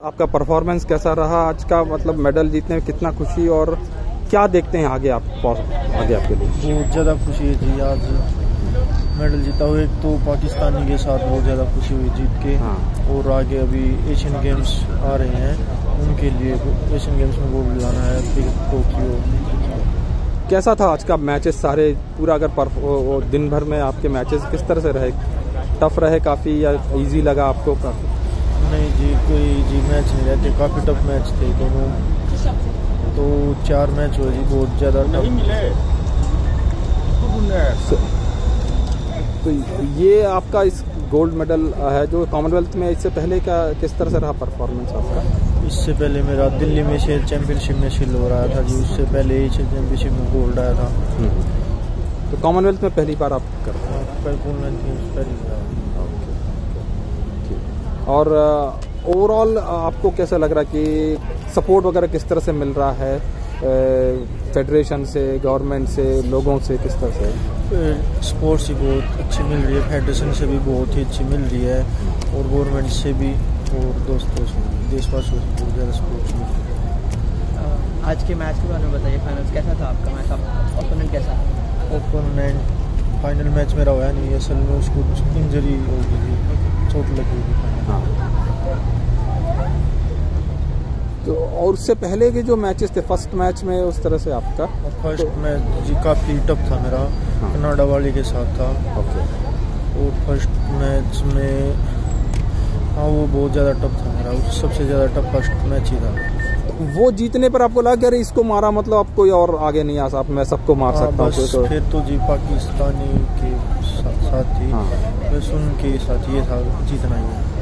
आपका परफॉर्मेंस कैसा रहा? आज का मतलब मेडल जीतने में कितना खुशी और क्या देखते हैं आगे आप आगे आपके लिए? बहुत ज़्यादा खुशी है जी आज। मेडल जीता हुआ एक तो पाकिस्तानी के साथ बहुत ज़्यादा खुशी हुई जीत के। हाँ। और आगे अभी एशियन गेम्स आ रहे हैं। उनके लिए एशियन गेम्स में गोल्ड लाना है फिर टोक्यो कैसा था आज का मैचेस सारे? पूरा अगर दिन भर में आपके मैचेस किस तरह से रहे? टफ रहे काफ़ी या इजी लगा आपको काफ़ी? नहीं जी कोई जी मैच नहीं रहते काफ़ी टफ मैच थे दोनों। तो चार मैच हुए जी बहुत ज़्यादा टफ तो ये आपका इस गोल्ड मेडल है जो कॉमनवेल्थ में इससे पहले का किस तरह से रहा परफॉर्मेंस आपका? इससे पहले मेरा दिल्ली में शेर चैंपियनशिप में सिल्वर आया था जी उससे पहले एशियन चैंपियनशिप में गोल्ड आया था। तो कॉमनवेल्थ में पहली बार आप कर रहे बार हैं। और ओवरऑल आपको कैसा लग रहा कि सपोर्ट वगैरह किस तरह से मिल रहा है फेडरेशन से गवर्नमेंट से लोगों से किस तरह से? स्पोर्ट्स ही बहुत अच्छी मिल रही है फेडरेशन से भी बहुत ही अच्छी मिल रही है और गवर्नमेंट से भी और दोस्तों से देशवासियों से बहुत ज़्यादा स्पोर्ट्स मिल रही है। आज के मैच के बारे में बताइए फाइनल कैसा था आपका मैच आप ओपोनेंट कैसा था? ओपोनेंट फाइनल मैच मेरा हुआ नहीं असल में उसको इंजरी हो गई थी। चोट लगी फाइनल हाँ। तो और उससे पहले के जो मैचेस थे फ़र्स्ट मैच में उस तरह से आपका? फ़र्स्ट मैच जी काफ़ी टफ था मेरा हाँ। कनाडा वाले के साथ था। ओके और फ़र्स्ट मैच में हाँ वो बहुत ज़्यादा टफ था मेरा सबसे ज़्यादा टफ फ़र्स्ट मैच ही था। वो जीतने पर आपको लगा कि अरे इसको मारा मतलब आप कोई और आगे नहीं आ सकता मैं सबको मार हाँ, सकता हूँ तो फिर तो जी पाकिस्तानी के साथ, साथ थी हाँ। सुन के साथ ये था जीतना ही है